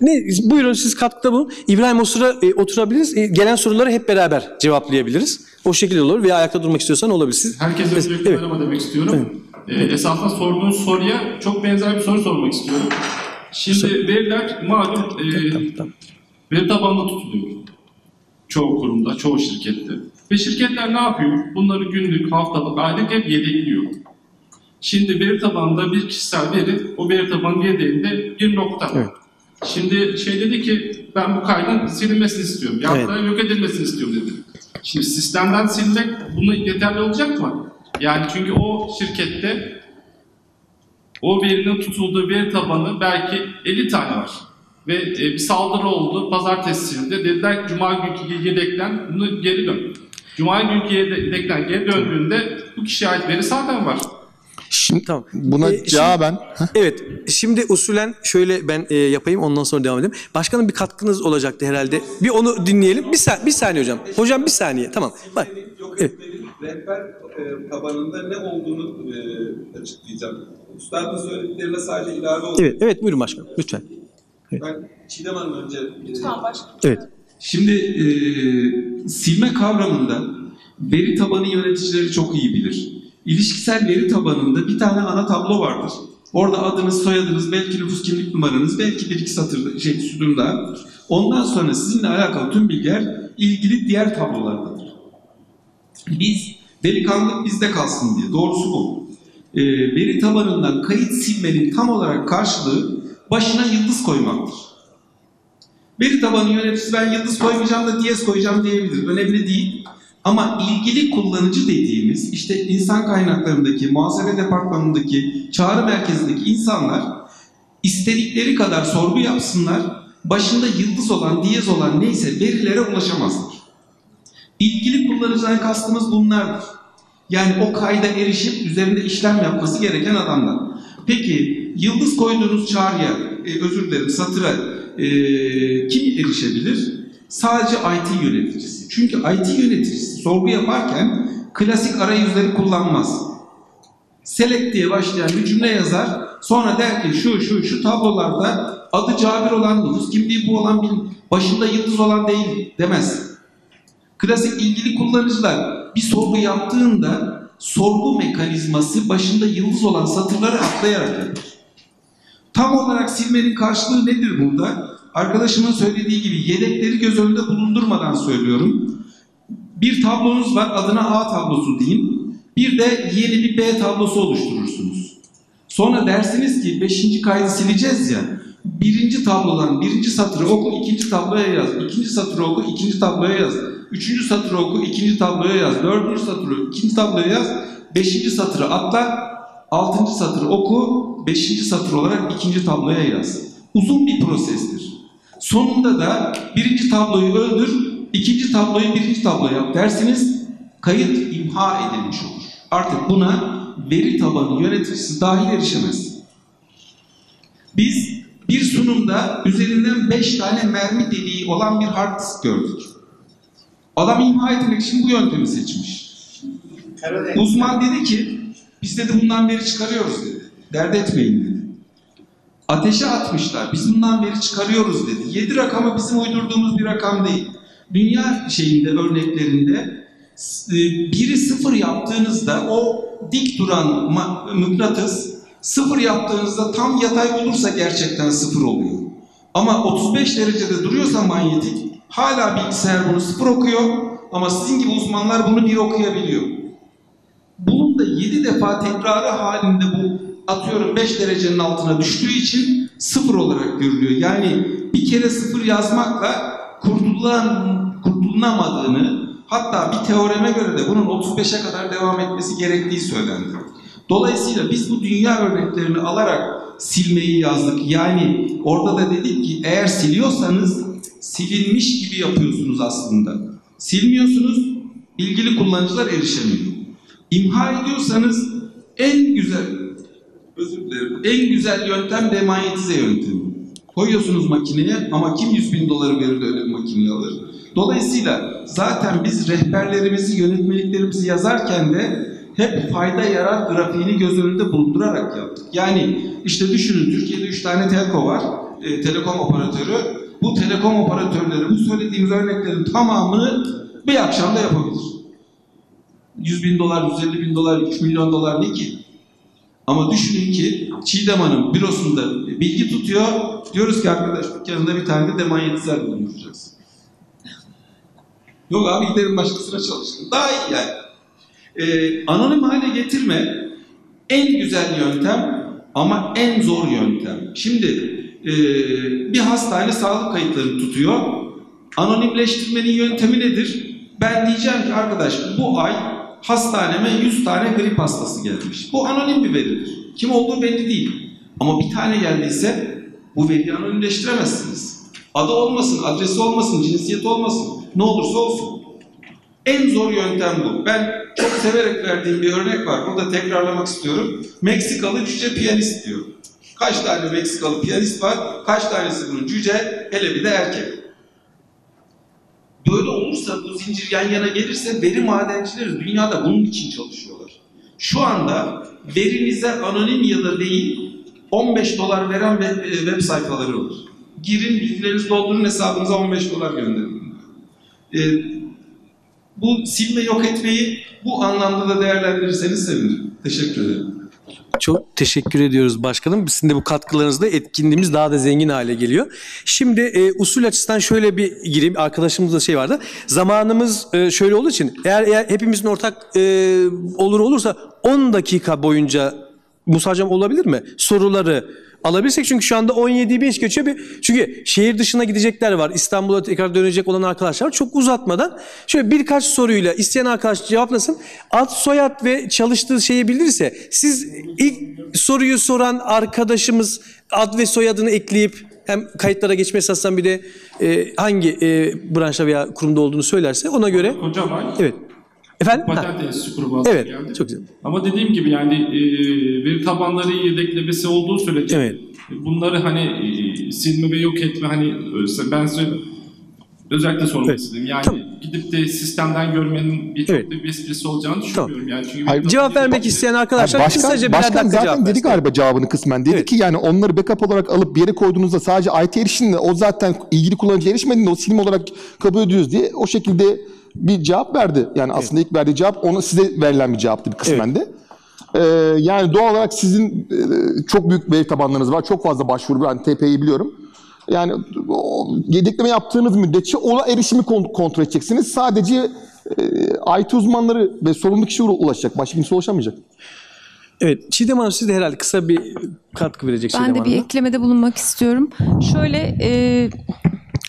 Ne, buyurun siz katkıda bulun. İbrahim o sıra e, oturabiliriz. E, gelen soruları hep beraber cevaplayabiliriz. O şekilde olur veya ayakta durmak istiyorsan olabilir. Herkese Mes- öncelikle evet. merhaba demek istiyorum. Ee, esasında sorduğunuz soruya çok benzer bir soru sormak istiyorum. Şimdi veriler malum e, Tamam, tamam. veri tabanında tutuluyor. Çoğu kurumda, çoğu şirkette. Ve şirketler ne yapıyor? Bunları günlük, haftalık, aylık hep yedekliyor. Şimdi veri tabanında bir kişisel veri, o veri tabanı yedeğinde bir nokta. Evet. Şimdi şey dedi ki ben bu kaydın silinmesini istiyorum. Ya Evet. da yok edilmesini istiyorum dedi. Şimdi sistemden silmek bunu yeterli olacak mı? Yani çünkü o şirkette o verinin tutulduğu veri tabanı belki 50 tane var. Ve e, bir saldırı oldu. Pazartesi silindi. Dediler ki Cuma günkü yedekten bunu geri dön. Cuma günkü yedekten geri döndüğünde bu kişiye ait veri zaten var. Şimdi, tamam. Buna E, şimdi- cevaben Evet. Şimdi usulen şöyle ben e, yapayım ondan sonra devam edelim. Başkanım bir katkınız olacaktı herhalde. Bir onu dinleyelim. Bir, sa- bir saniye hocam. Hocam bir saniye. Tamam. Bak. Evet. rehber e, tabanında ne olduğunu e, açıklayacağım. Üstadın söylediklerine sadece ilave olacak. Evet, evet buyurun başkanım. Lütfen. Ben Çiğdem Hanım önce... Lütfen Evet. Şimdi e, silme kavramında veri tabanı yöneticileri çok iyi bilir. İlişkisel veri tabanında bir tane ana tablo vardır. Orada adınız, soyadınız, belki nüfus kimlik numaranız, belki bir iki satır şey sütunda. Ondan sonra sizinle alakalı tüm bilgiler ilgili diğer tablolardadır. Biz delikanlılık bizde kalsın diye. Doğrusu bu. E, veri tabanından kayıt silmenin tam olarak karşılığı başına yıldız koymaktır. Veri tabanı yöneticisi ben yıldız koymayacağım da diyez koyacağım diyebilir. Önemli değil. Ama ilgili kullanıcı dediğimiz işte insan kaynaklarındaki, muhasebe departmanındaki, çağrı merkezindeki insanlar istedikleri kadar sorgu yapsınlar. Başında yıldız olan, diyez olan neyse verilere ulaşamazlar. İlgili kullanıcıdan kastımız bunlardır. Yani o kayda erişip üzerinde işlem yapması gereken adamlar. Peki yıldız koyduğunuz çağrıya, e, özür dilerim satıra e, kim erişebilir? Sadece IT yöneticisi. Çünkü IT yöneticisi sorgu yaparken klasik arayüzleri kullanmaz. Select diye başlayan bir cümle yazar. Sonra der ki şu şu şu tablolarda adı Cabir olan, nüfus kimliği bu olan bir başında yıldız olan değil demez. Klasik ilgili kullanıcılar bir sorgu yaptığında sorgu mekanizması başında yıldız olan satırları atlayarak yapar. Tam olarak silmenin karşılığı nedir burada? Arkadaşımın söylediği gibi yedekleri göz önünde bulundurmadan söylüyorum. Bir tablonuz var adına A tablosu diyeyim. Bir de yeni bir B tablosu oluşturursunuz. Sonra dersiniz ki 5. kaydı sileceğiz ya. Birinci tablodan birinci satırı oku ikinci tabloya yaz. İkinci satırı oku ikinci tabloya yaz. Üçüncü satırı oku ikinci tabloya yaz. Dördüncü satırı ikinci tabloya yaz. Beşinci satırı atla. Altıncı satırı oku. Beşinci satır olarak ikinci tabloya yaz. Uzun bir prosestir. Sonunda da birinci tabloyu öldür, ikinci tabloyu birinci tabloya yap dersiniz. Kayıt imha edilmiş olur. Artık buna veri tabanı yöneticisi dahil erişemez. Biz bir sunumda üzerinden 5 tane mermi deliği olan bir hard disk gördük. Adam imha etmek için bu yöntemi seçmiş. Uzman dedi ki biz dedi bundan veri çıkarıyoruz dedi. Dert etmeyin dedi. Ateşe atmışlar. Biz bundan veri çıkarıyoruz dedi. 7 rakamı bizim uydurduğumuz bir rakam değil. Dünya şeyinde örneklerinde e, biri sıfır yaptığınızda o dik duran mıknatıs sıfır yaptığınızda tam yatay olursa gerçekten sıfır oluyor. Ama 35 derecede duruyorsa manyetik hala bilgisayar bunu sıfır okuyor ama sizin gibi uzmanlar bunu bir okuyabiliyor. Bunun da 7 defa tekrarı halinde bu atıyorum 5 derecenin altına düştüğü için sıfır olarak görülüyor. Yani bir kere sıfır yazmakla kurtulan, kurtulunamadığını hatta bir teoreme göre de bunun 35'e kadar devam etmesi gerektiği söylendi. Dolayısıyla biz bu dünya örneklerini alarak silmeyi yazdık. Yani orada da dedik ki eğer siliyorsanız silinmiş gibi yapıyorsunuz aslında. Silmiyorsunuz, ilgili kullanıcılar erişemiyor. İmha ediyorsanız en güzel, özür dilerim, en güzel yöntem demanyetize yöntemi. Koyuyorsunuz makineye ama kim 100 bin doları verir de öyle bir makineyi alır? Dolayısıyla zaten biz rehberlerimizi, yönetmeliklerimizi yazarken de hep fayda yarar grafiğini göz önünde bulundurarak yaptık. Yani işte düşünün Türkiye'de 3 tane telko var, e, telekom operatörü. Bu telekom operatörleri bu söylediğimiz örneklerin tamamını bir akşamda yapabilir. 100 bin dolar, 150 bin dolar, 3 milyon dolar ne ki? Ama düşünün ki Çiğdem Hanım bürosunda bilgi tutuyor. Diyoruz ki arkadaş dükkanında bir tane de demanyetizler bulunduracaksın. Yok abi giderim başkasına çalışın. Daha iyi yani. Ee, anonim hale getirme en güzel yöntem ama en zor yöntem. Şimdi e, bir hastane sağlık kayıtlarını tutuyor. Anonimleştirmenin yöntemi nedir? Ben diyeceğim ki arkadaş bu ay hastaneme 100 tane grip hastası gelmiş. Bu anonim bir veridir. Kim olduğu belli değil. Ama bir tane geldiyse bu veriyi anonimleştiremezsiniz. Adı olmasın, adresi olmasın, cinsiyeti olmasın. Ne olursa olsun. En zor yöntem bu. Ben çok severek verdiğim bir örnek var. Burada tekrarlamak istiyorum. Meksikalı cüce piyanist diyor. Kaç tane Meksikalı piyanist var? Kaç tanesi bunun cüce? Hele bir de erkek. Böyle olursa bu zincir yan yana gelirse veri madencileri dünyada bunun için çalışıyorlar. Şu anda verinize anonim ya da değil 15 dolar veren web, e, web sayfaları olur. Girin bilgilerinizi doldurun hesabınıza 15 dolar gönderin. Ee, bu silme yok etmeyi bu anlamda da değerlendirirseniz sevinirim. Teşekkür ederim. Çok teşekkür ediyoruz başkanım. Sizin de bu katkılarınızla etkinliğimiz daha da zengin hale geliyor. Şimdi e, usul açısından şöyle bir gireyim. Arkadaşımızda şey vardı. Zamanımız e, şöyle olduğu için eğer, eğer hepimizin ortak e, olur olursa 10 dakika boyunca Musa Hocam olabilir mi? Soruları alabilirsek çünkü şu anda 17 bin geçiyor. Bir, çünkü şehir dışına gidecekler var. İstanbul'a tekrar dönecek olan arkadaşlar. Çok uzatmadan şöyle birkaç soruyla isteyen arkadaş cevaplasın. Ad, soyad ve çalıştığı şeyi bilirse siz ilk soruyu soran arkadaşımız ad ve soyadını ekleyip hem kayıtlara geçme esasından bir de e, hangi e, branşta veya kurumda olduğunu söylerse ona göre Kocaman. evet. Efendim? Enstitüsü grubu Evet, geldi. çok güzel. Ama dediğim gibi yani e, veri tabanları yedeklemesi olduğu sürece Evet. bunları hani e, silme ve yok etme hani e, ben size özellikle sormak Evet. istedim. Yani Tamam. gidip de sistemden görmenin bir çok Evet. da bir esprisi olacağını düşünmüyorum. Yani çünkü Hayır, Cevap vermek isteyen arkadaşlar Yani başkan, kısaca birer başkan dakika zaten cevap dedi versin. galiba cevabını kısmen. Dedi Evet. ki yani onları backup olarak alıp bir yere koyduğunuzda sadece IT erişimle o zaten ilgili kullanıcı erişmediğinde o silme olarak kabul ediyoruz diye o şekilde bir cevap verdi. Yani aslında ilk verdiği cevap ona size verilen bir cevaptı bir kısmen de. Ee, yani doğal olarak sizin e, çok büyük veri tabanlarınız var. Çok fazla başvuru. Ben TP'yi biliyorum. Yani o yedekleme yaptığınız müddetçe ona erişimi kon- kontrol edeceksiniz. Sadece e, IT uzmanları ve sorumlu kişi ulaşacak. Başka kimse ulaşamayacak. Evet. Çiğdem Hanım siz de herhalde kısa bir katkı verecek Ben Çiğdem de bir Hanım'a. eklemede bulunmak istiyorum. Şöyle, e,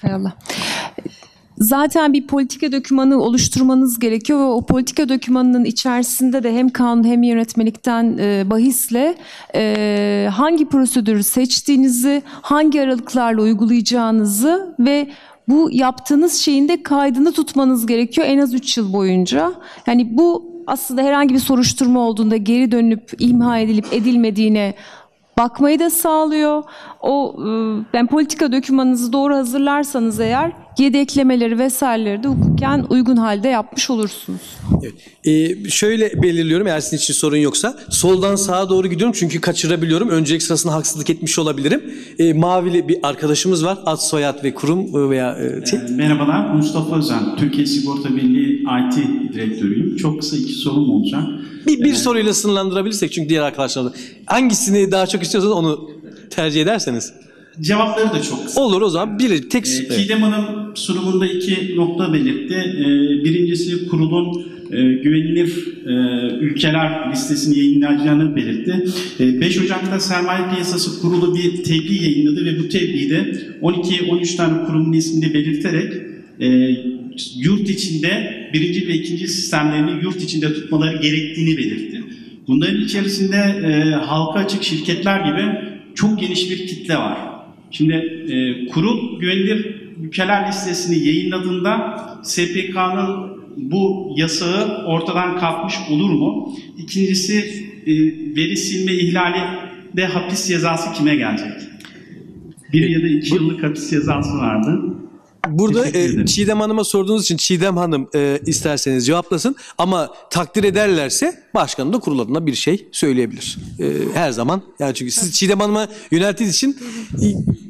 hay Allah. Zaten bir politika dokümanı oluşturmanız gerekiyor ve o politika dokümanının içerisinde de hem kanun hem yönetmelikten e, bahisle e, hangi prosedürü seçtiğinizi, hangi aralıklarla uygulayacağınızı ve bu yaptığınız şeyin de kaydını tutmanız gerekiyor en az 3 yıl boyunca. Yani bu aslında herhangi bir soruşturma olduğunda geri dönüp imha edilip edilmediğine bakmayı da sağlıyor. O e, ben politika dokümanınızı doğru hazırlarsanız eğer yedeklemeleri vesaireleri de hukuken uygun halde yapmış olursunuz. Evet. Ee, şöyle belirliyorum eğer sizin için sorun yoksa. Soldan sağa doğru gidiyorum çünkü kaçırabiliyorum. Öncelik sırasında haksızlık etmiş olabilirim. Ee, mavili bir arkadaşımız var. Ad, soyad ve kurum veya e, şey. Merhabalar, Mustafa Özen. Türkiye Sigorta Birliği IT Direktörüyüm. Çok kısa iki sorum olacak. Bir, bir soruyla sınırlandırabilirsek çünkü diğer arkadaşlar da. Hangisini daha çok istiyorsanız onu tercih ederseniz. Cevapları da çok kısa. Olur o zaman bir tek... Ee. Çiğdem Hanım sunumunda iki nokta belirtti. Ee, birincisi kurulun e, güvenilir e, ülkeler listesini yayınlayacağını belirtti. E, 5 Ocak'ta Sermaye Piyasası Kurulu bir tebliğ yayınladı ve bu tebliğde 12-13 tane kurumun ismini belirterek e, yurt içinde birinci ve ikinci sistemlerini yurt içinde tutmaları gerektiğini belirtti. Bunların içerisinde e, halka açık şirketler gibi çok geniş bir kitle var. Şimdi e, kurul güvenilir ülkeler listesini yayınladığında SPK'nın bu yasağı ortadan kalkmış olur mu? İkincisi e, veri silme ihlali de hapis cezası kime gelecek? Bir ya da iki yıllık hapis cezası vardı. Burada e. Çiğdem Hanım'a sorduğunuz için Çiğdem Hanım e, isterseniz cevaplasın ama takdir ederlerse başkanın da kurul adına bir şey söyleyebilir. E, her zaman. Yani çünkü siz Çiğdem Hanım'a yönelttiğiniz için e,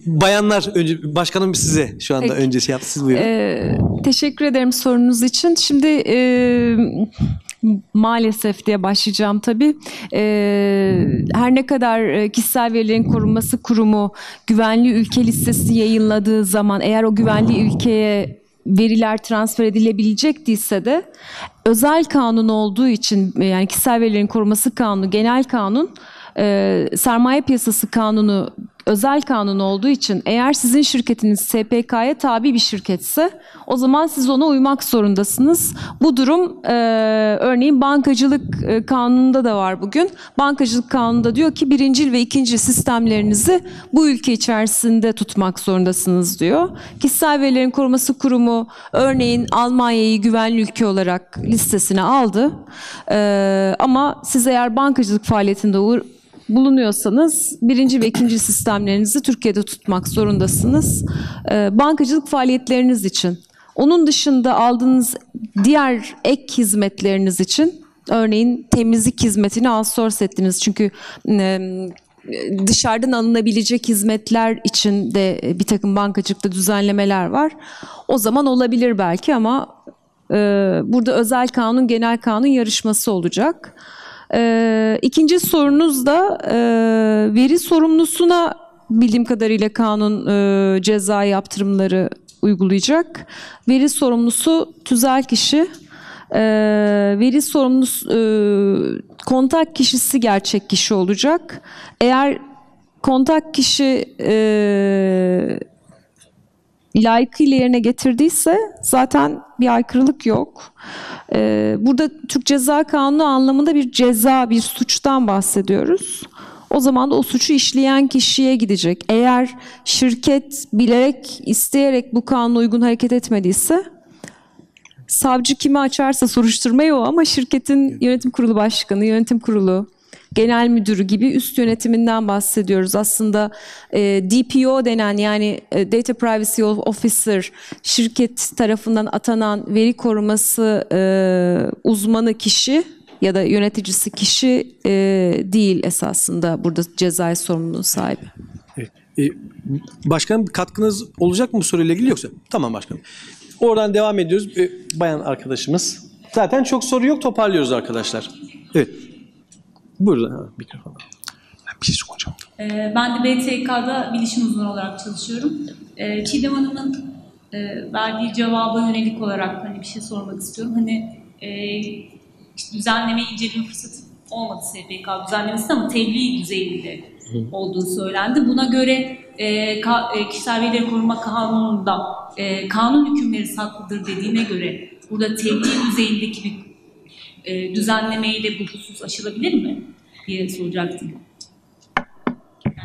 bayanlar önce başkanım size şu anda Peki. önce şey yaptı. Siz buyurun. Ee, teşekkür ederim sorunuz için. Şimdi e, maalesef diye başlayacağım tabii. Ee, her ne kadar e, kişisel verilerin korunması kurumu güvenli ülke listesi yayınladığı zaman eğer o güvenli ülkeye veriler transfer edilebilecek değilse de özel kanun olduğu için e, yani kişisel verilerin korunması kanunu genel kanun e, sermaye piyasası kanunu özel kanun olduğu için eğer sizin şirketiniz SPK'ya tabi bir şirketse o zaman siz ona uymak zorundasınız. Bu durum e, örneğin bankacılık e, kanununda da var bugün. Bankacılık kanununda diyor ki birincil ve ikinci sistemlerinizi bu ülke içerisinde tutmak zorundasınız diyor. Kişisel verilerin koruması kurumu örneğin Almanya'yı güvenli ülke olarak listesine aldı. E, ama siz eğer bankacılık faaliyetinde bulunuyorsanız birinci ve ikinci sistemlerinizi Türkiye'de tutmak zorundasınız. Ee, bankacılık faaliyetleriniz için. Onun dışında aldığınız diğer ek hizmetleriniz için örneğin temizlik hizmetini outsource ettiniz. Çünkü e, dışarıdan alınabilecek hizmetler için de bir takım bankacılıkta düzenlemeler var. O zaman olabilir belki ama e, burada özel kanun genel kanun yarışması olacak. Ee, ikinci sorunuz da e, veri sorumlusuna bildiğim kadarıyla kanun e, ceza yaptırımları uygulayacak. Veri sorumlusu tüzel kişi. Ee, veri sorumlusu e, kontak kişisi gerçek kişi olacak. Eğer kontak kişi e, layıkıyla yerine getirdiyse zaten bir aykırılık yok. Ee, burada Türk Ceza Kanunu anlamında bir ceza, bir suçtan bahsediyoruz. O zaman da o suçu işleyen kişiye gidecek. Eğer şirket bilerek, isteyerek bu kanuna uygun hareket etmediyse savcı kimi açarsa soruşturmayı o ama şirketin yönetim kurulu başkanı, yönetim kurulu, genel müdürü gibi üst yönetiminden bahsediyoruz. Aslında e, DPO denen yani e, Data Privacy Officer şirket tarafından atanan veri koruması e, uzmanı kişi ya da yöneticisi kişi e, değil esasında burada cezai sorumluluğun sahibi. E, başkanım katkınız olacak mı bu soruyla ilgili yoksa? Tamam başkanım. Oradan devam ediyoruz. E, bayan arkadaşımız. Zaten çok soru yok toparlıyoruz arkadaşlar. Evet. Buyurun mikrofon. Bir şey soracağım. Ee, Ben de BTK'da bilişim uzmanı olarak çalışıyorum. Ee, Çiğdem Hanım'ın e, verdiği cevaba yönelik olarak hani bir şey sormak istiyorum. Hani e, işte düzenlemeyi inceleme fırsatı olmadı SPK düzenlemesi ama tebliğ düzeyinde olduğu söylendi. Buna göre e, ka- e, kişisel verileri koruma kanununda e, kanun hükümleri saklıdır dediğine göre burada tebliğ düzeyindeki bir e, düzenlemeyle bu husus aşılabilir mi diye soracaktım.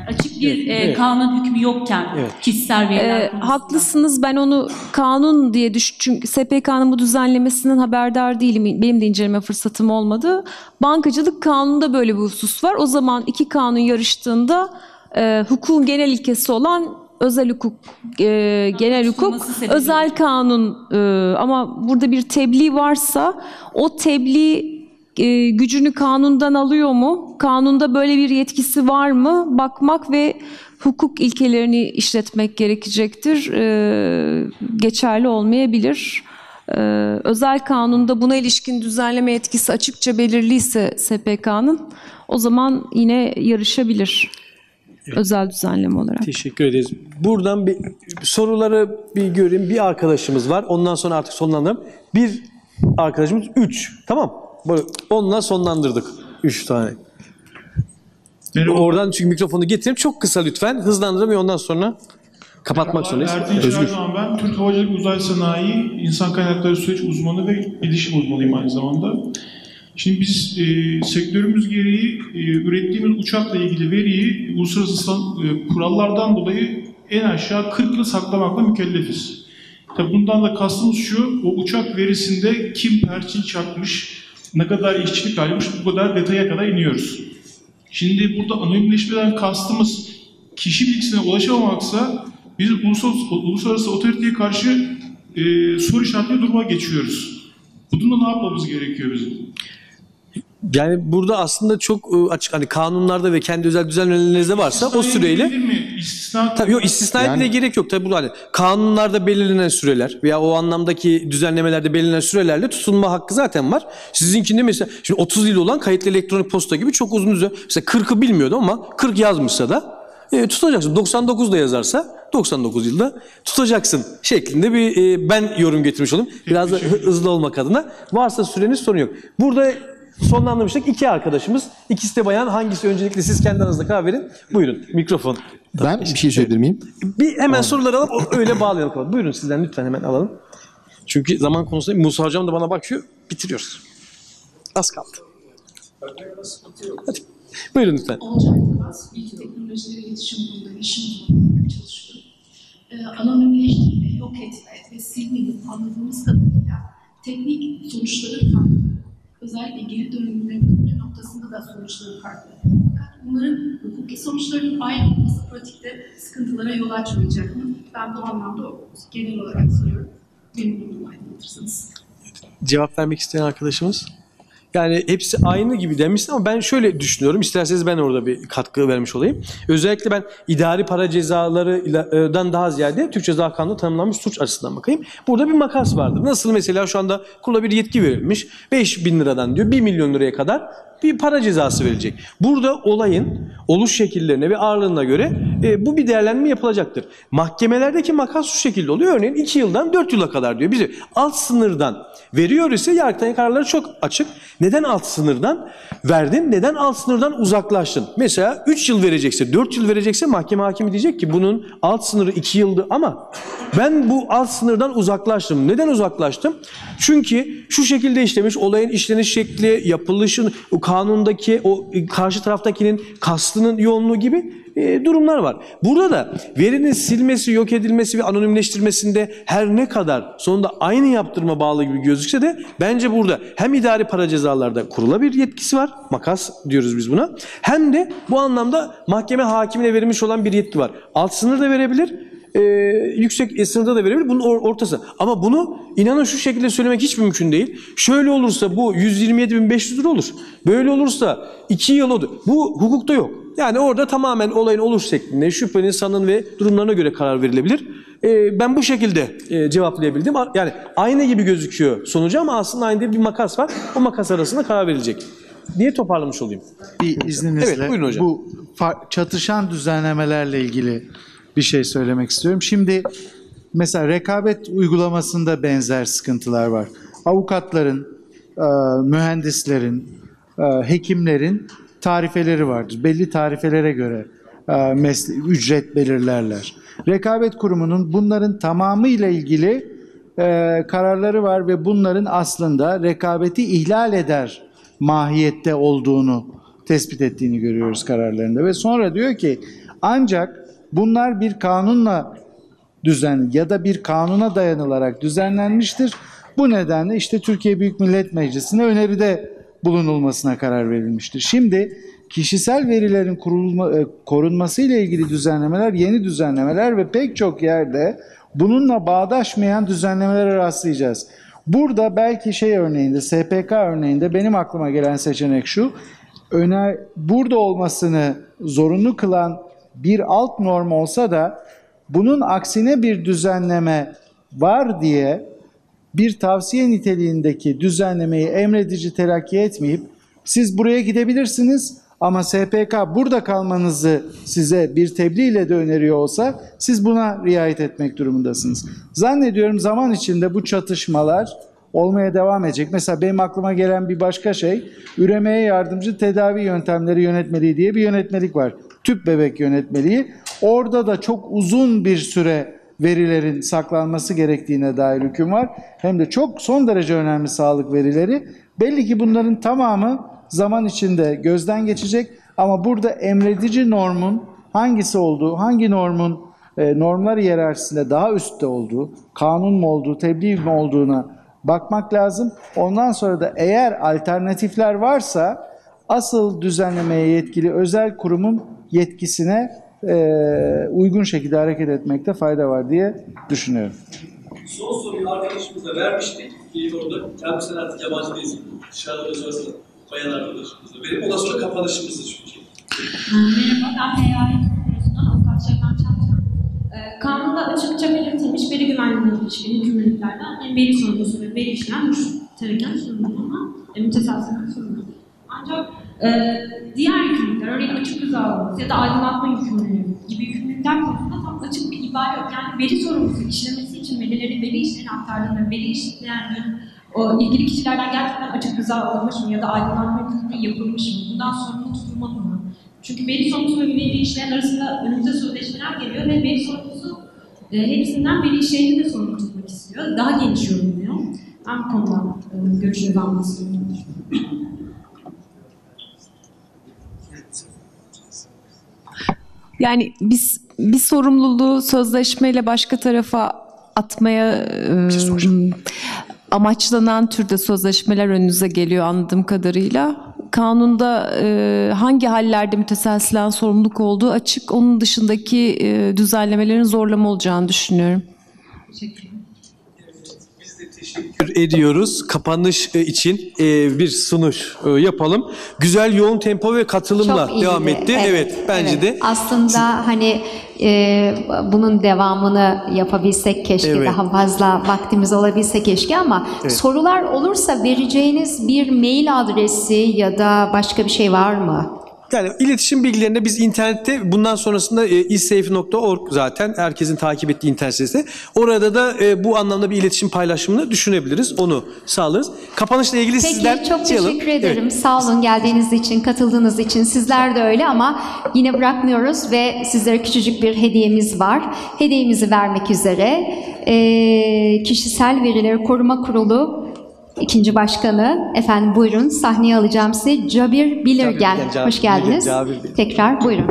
Açık bir e, evet. kanun hükmü yokken Evet. kişisel veriler konusunda. haklısınız. Ben onu kanun diye düş çünkü SPK'nın bu düzenlemesinden haberdar değilim. Benim de inceleme fırsatım olmadı. Bankacılık kanununda böyle bir husus var. O zaman iki kanun yarıştığında e, hukukun genel ilkesi olan özel hukuk, e, genel hukuk, özel kanun e, ama burada bir tebliğ varsa o tebliğ e, gücünü kanundan alıyor mu? Kanunda böyle bir yetkisi var mı? Bakmak ve hukuk ilkelerini işletmek gerekecektir. E, geçerli olmayabilir. E, özel kanunda buna ilişkin düzenleme yetkisi açıkça belirliyse SPK'nın o zaman yine yarışabilir. Özel düzenleme olarak. Teşekkür ederiz. Buradan bir soruları bir göreyim. Bir arkadaşımız var. Ondan sonra artık sonlandıralım. Bir arkadaşımız üç. Tamam. Böyle onunla sonlandırdık. Üç tane. Merhaba. Oradan çünkü mikrofonu getirip çok kısa lütfen. Hızlandıralım ve ondan sonra kapatmak zorundayız. Erdinç Özgür. Erdoğan ben. Türk Havacılık Uzay Sanayi İnsan Kaynakları Süreç Uzmanı ve Bilişim Uzmanıyım aynı zamanda. Şimdi biz e, sektörümüz gereği e, ürettiğimiz uçakla ilgili veriyi uluslararası e, kurallardan dolayı en aşağı 40 yıl saklamakla mükellefiz. Tabii bundan da kastımız şu, o uçak verisinde kim perçin çakmış, ne kadar işçilik almış, bu kadar detaya kadar iniyoruz. Şimdi burada anonimleşmeden kastımız kişi bilgisine ulaşamamaksa biz uluslararası, uluslararası otoriteye karşı e, soru işaretli duruma geçiyoruz. Bununla ne yapmamız gerekiyor bizim? Yani burada aslında çok e, açık hani kanunlarda ve kendi özel düzenlemelerinizde varsa o süreyle? İstisna Tabii yok istisnaya Yani- bile gerek yok. Tabii bu hani kanunlarda belirlenen süreler veya o anlamdaki düzenlemelerde belirlenen sürelerle tutunma hakkı zaten var. Sizinkinde mesela şimdi 30 yıl olan kayıtlı elektronik posta gibi çok uzun süre mesela 40'ı bilmiyordu ama 40 yazmışsa da e, tutacaksın. 99 da yazarsa 99 yılda tutacaksın şeklinde bir e, ben yorum getirmiş olayım. Biraz da hı- hızlı olmak adına. Varsa süreniz sorun yok. Burada sonlandırmıştık. iki arkadaşımız. İkisi de bayan. Hangisi öncelikle siz kendi aranızda karar verin. Buyurun mikrofon. Ben bir şey söyleyebilir miyim? Bir hemen soruları alıp o- öyle bağlayalım. Buyurun sizden lütfen hemen alalım. Çünkü zaman konusunda Musa Hocam da bana bakıyor. Bitiriyoruz. Az kaldı. Hadi. Buyurun lütfen. Olcay Yılmaz, Bilgi Teknolojileri İletişim Kurulu'nda işim çalışıyorum. Ee, anonimleştirme, yok etme ve silmenin anladığımız kadarıyla teknik sonuçları farklı. Özellikle geri dönülme noktasında da sonuçları farklı. Bunların hukuki sonuçlarının aynı olması pratikte sıkıntılara yol açmayacak mı? Ben bu anlamda genel olarak soruyorum. Benim bunu aydınlatırsanız. Cevap vermek isteyen arkadaşımız. Yani hepsi aynı gibi demişsin ama ben şöyle düşünüyorum. İsterseniz ben orada bir katkı vermiş olayım. Özellikle ben idari para cezalarından daha ziyade Türk Ceza Kanunu tanımlanmış suç açısından bakayım. Burada bir makas vardır. Nasıl mesela şu anda kurula bir yetki verilmiş. 5 bin liradan diyor 1 milyon liraya kadar bir para cezası verilecek. Burada olayın oluş şekillerine ve ağırlığına göre e, bu bir değerlendirme yapılacaktır. Mahkemelerdeki makas şu şekilde oluyor. Örneğin 2 yıldan 4 yıla kadar diyor. Bizi alt sınırdan veriyor ise Yargıtay'ın kararları çok açık. Neden alt sınırdan verdin? Neden alt sınırdan uzaklaştın? Mesela 3 yıl verecekse, 4 yıl verecekse mahkeme hakimi diyecek ki bunun alt sınırı 2 yıldı ama ben bu alt sınırdan uzaklaştım. Neden uzaklaştım? Çünkü şu şekilde işlemiş olayın işleniş şekli, yapılışın, kanundaki o karşı taraftakinin kastının yoğunluğu gibi e, durumlar var. Burada da verinin silmesi, yok edilmesi ve anonimleştirmesinde her ne kadar sonunda aynı yaptırıma bağlı gibi gözükse de bence burada hem idari para cezalarda kurula bir yetkisi var. Makas diyoruz biz buna. Hem de bu anlamda mahkeme hakimine verilmiş olan bir yetki var. Alt sınır da verebilir e, yüksek sınırda da verebilir. Bunun or- ortası. Ama bunu inanın şu şekilde söylemek hiç mümkün değil. Şöyle olursa bu 127.500 lira olur. Böyle olursa 2 yıl olur. Bu hukukta yok. Yani orada tamamen olayın oluş şekline, şüphenin, sanın ve durumlarına göre karar verilebilir. E, ben bu şekilde e, cevaplayabildim. Yani aynı gibi gözüküyor sonucu ama aslında aynı bir makas var. O makas arasında karar verilecek diye toparlamış olayım. Bir izninizle Evet, buyurun hocam. bu çatışan düzenlemelerle ilgili bir şey söylemek istiyorum. Şimdi mesela rekabet uygulamasında benzer sıkıntılar var. Avukatların, e, mühendislerin, e, hekimlerin tarifeleri vardır. Belli tarifelere göre e, ücret belirlerler. Rekabet Kurumu'nun bunların tamamıyla ilgili e, kararları var ve bunların aslında rekabeti ihlal eder mahiyette olduğunu tespit ettiğini görüyoruz kararlarında ve sonra diyor ki ancak bunlar bir kanunla düzen ya da bir kanuna dayanılarak düzenlenmiştir. Bu nedenle işte Türkiye Büyük Millet Meclisi'ne öneride bulunulmasına karar verilmiştir. Şimdi kişisel verilerin kurulma, e, korunması ile ilgili düzenlemeler, yeni düzenlemeler ve pek çok yerde bununla bağdaşmayan düzenlemelere rastlayacağız. Burada belki şey örneğinde, SPK örneğinde benim aklıma gelen seçenek şu. Öner, burada olmasını zorunlu kılan bir alt norm olsa da bunun aksine bir düzenleme var diye bir tavsiye niteliğindeki düzenlemeyi emredici terakki etmeyip siz buraya gidebilirsiniz ama SPK burada kalmanızı size bir tebliğ ile de öneriyor olsa siz buna riayet etmek durumundasınız. Zannediyorum zaman içinde bu çatışmalar olmaya devam edecek. Mesela benim aklıma gelen bir başka şey üremeye yardımcı tedavi yöntemleri yönetmeliği diye bir yönetmelik var. Tüp bebek yönetmeliği. Orada da çok uzun bir süre verilerin saklanması gerektiğine dair hüküm var. Hem de çok son derece önemli sağlık verileri. Belli ki bunların tamamı zaman içinde gözden geçecek ama burada emredici normun hangisi olduğu, hangi normun e, normlar hiyerarşisinde daha üstte olduğu, kanun mu olduğu, tebliğ mi olduğuna bakmak lazım. Ondan sonra da eğer alternatifler varsa asıl düzenlemeye yetkili özel kurumun yetkisine e, uygun şekilde hareket etmekte fayda var diye düşünüyorum. Son soruyu arkadaşımıza vermiştik. İyi orada. Kendisine artık yabancı değilsin. Dışarıda özelse bayan arkadaşımıza verip ondan sonra kapanışımızı çünkü. Merhaba, ben PYA Kurulu'ndan avukat Şevdan Çamcan. Ee, Kanunda açıkça belirtilmiş veri güvenliğine ilişkin yükümlülüklerden hem veri sorumlusu ve veri işleyen müştereken sorumlu ama e, mütesassıfın sorumlu. Ancak e, diğer yükümlülükler, örneğin açık rıza ya da aydınlatma yükümlülüğü gibi yükümlülükler konusunda tam açık bir ibare yok. Yani veri sorumlusu işlemesi için verileri veri işlerine aktardığında veri işleyen o ilgili kişilerden gerçekten açık rıza alınmış mı ya da aydınlatma yükümlülüğü yapılmış mı? Bundan sorumlu tutulmalı mı? Çünkü veri sorumlusu ve veri işleyen arasında önümüze sözleşmeler geliyor ve veri sorumlusu e, hepsinden veri işleyeni de sorumlu tutmak istiyor. Daha geniş yorumluyor. Ben bu konuda e, görüşünüzü almak istiyorum. Yani biz bir sorumluluğu sözleşmeyle başka tarafa atmaya e, amaçlanan türde sözleşmeler önünüze geliyor anladığım kadarıyla. Kanunda e, hangi hallerde müteselsilen sorumluluk olduğu açık. Onun dışındaki e, düzenlemelerin zorlama olacağını düşünüyorum. Teşekkür ediyoruz. Kapanış e, için e, bir sunuş e, yapalım. Güzel yoğun tempo ve katılımla devam etti. Evet, bence evet. de. Aslında hani e, bunun devamını yapabilsek keşke, Evet. daha fazla vaktimiz olabilse keşke ama Evet. sorular olursa vereceğiniz bir mail adresi ya da başka bir şey var mı? Yani iletişim bilgilerinde biz internette bundan sonrasında e, issafe.org zaten herkesin takip ettiği internet sitesi. Orada da e, bu anlamda bir iletişim paylaşımını düşünebiliriz. Onu sağlarız. Kapanışla ilgili Peki sizden çok şey alalım. teşekkür ederim. Evet. Sağ olun geldiğiniz için, katıldığınız için. Sizler de öyle ama yine bırakmıyoruz ve sizlere küçücük bir hediyemiz var. Hediyemizi vermek üzere eee, Kişisel Verileri Koruma Kurulu ikinci başkanı efendim buyurun sahneye alacağım sizi Cabir Bilirgen. Cabir Hoş geldiniz. Cabir Bilirgen. Tekrar buyurun.